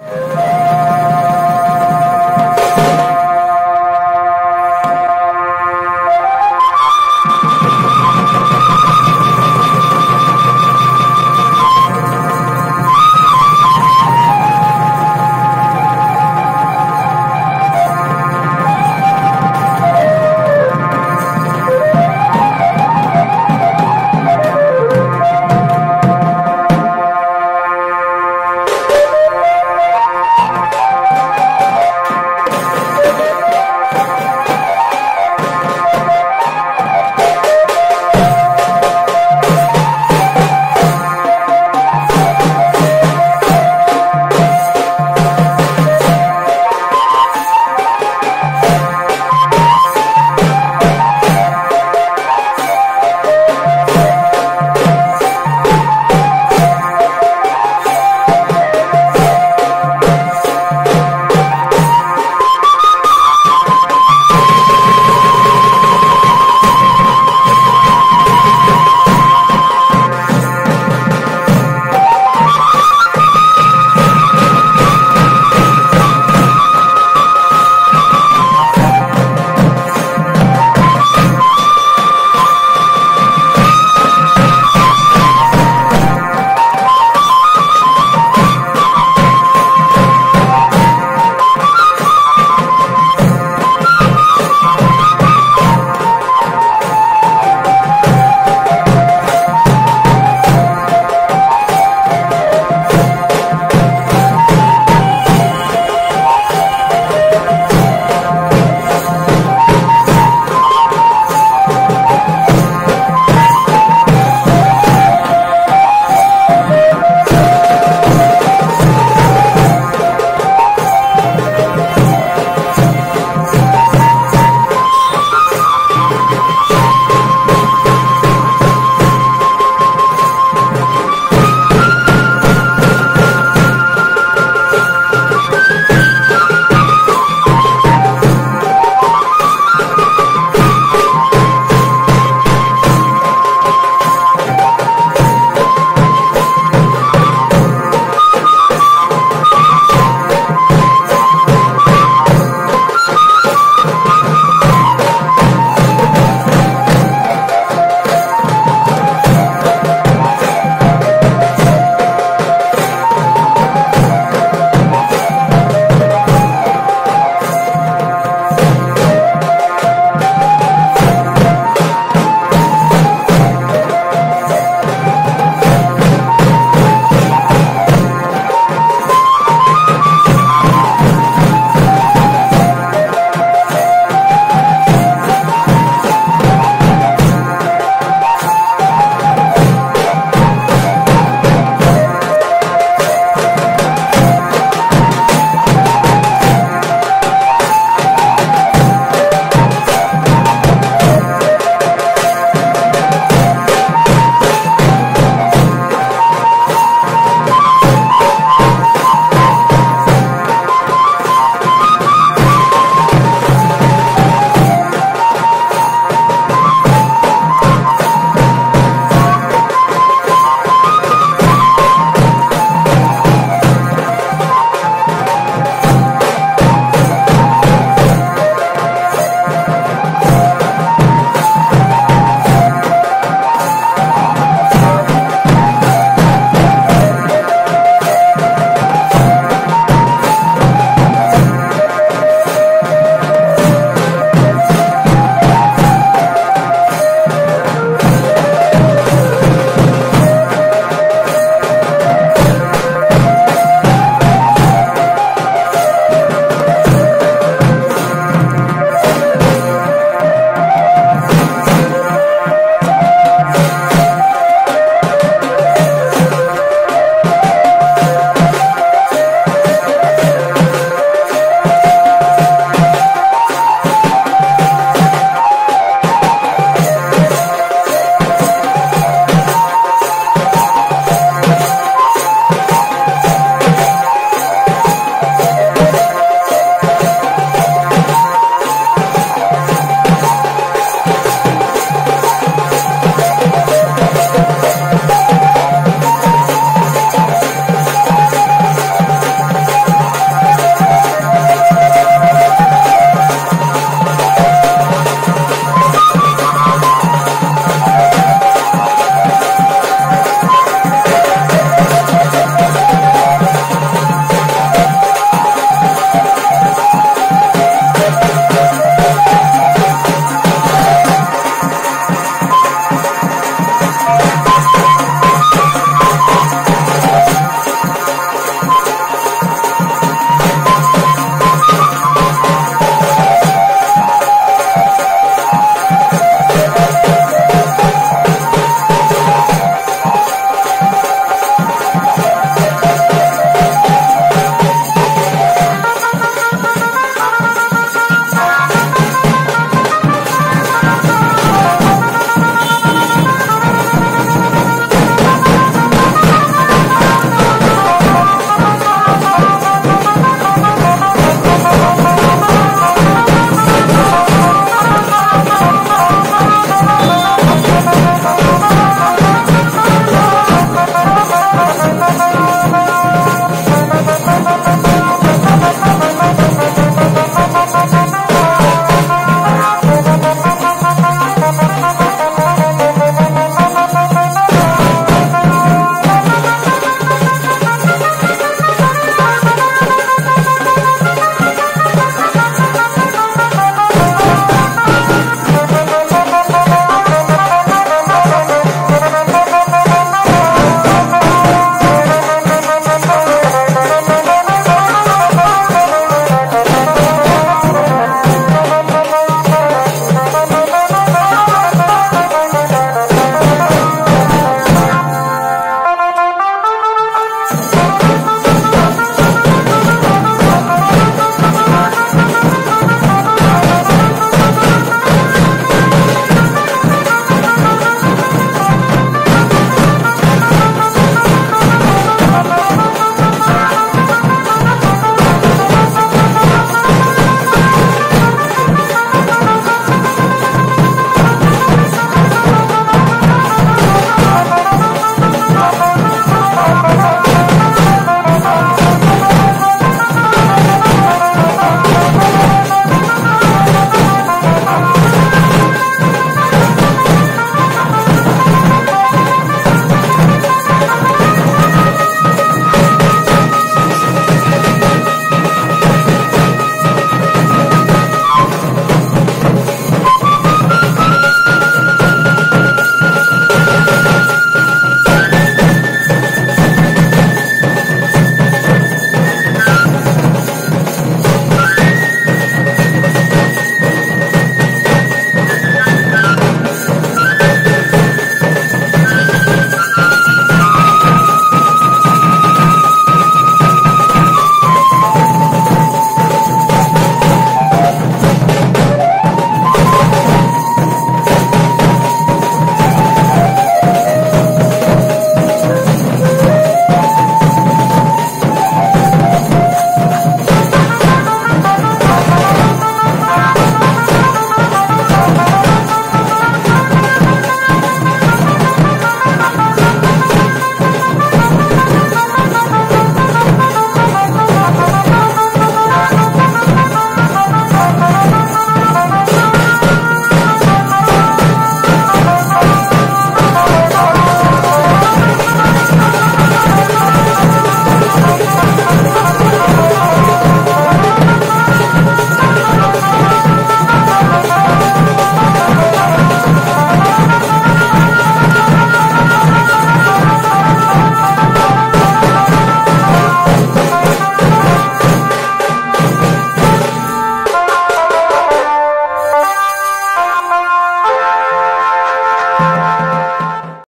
you